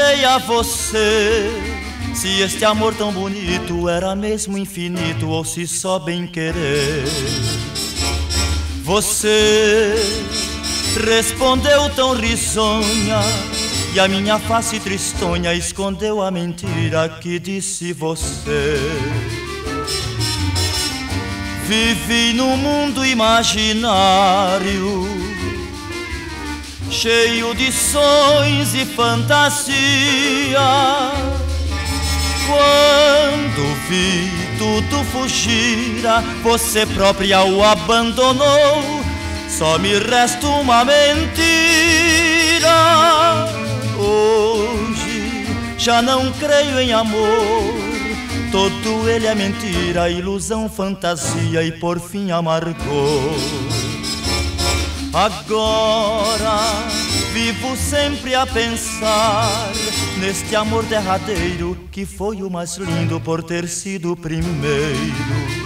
a você se este amor tão bonito era mesmo infinito ou se só bem querer. Você respondeu tão risonha e a minha face tristonha escondeu a mentira que disse você. Vivi num mundo imaginário cheio de sonhos e fantasia. Quando vi tudo fugir, você própria o abandonou. Só me resta uma mentira. Hoje já não creio em amor. Todo ele é mentira, ilusão, fantasia e por fim amargor. Agora vivo sempre a pensar neste amor derradeiro que foi o mais lindo por ter sido o primeiro.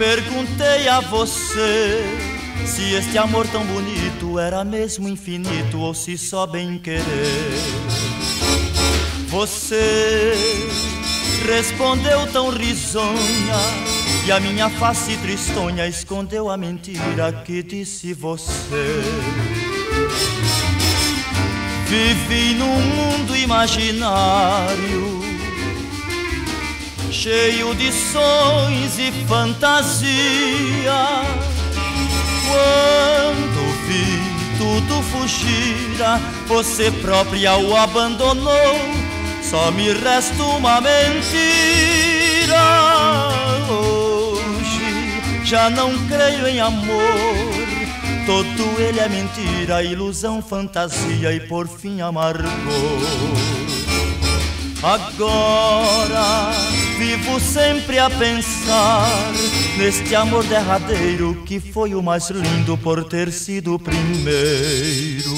Perguntei a você se este amor tão bonito era mesmo infinito ou se só bem querer. Você respondeu tão risonha e a minha face tristonha escondeu a mentira que disse você. Vivi num mundo imaginário cheio de sonhos e fantasia. Quando vi tudo fugir, você própria o abandonou. Só me resta uma mentira. Hoje já não creio em amor. Todo ele é mentira, ilusão, fantasia e por fim amargor. Agora vivo sempre a pensar neste amor derradeiro que foi o mais lindo por ter sido o primeiro.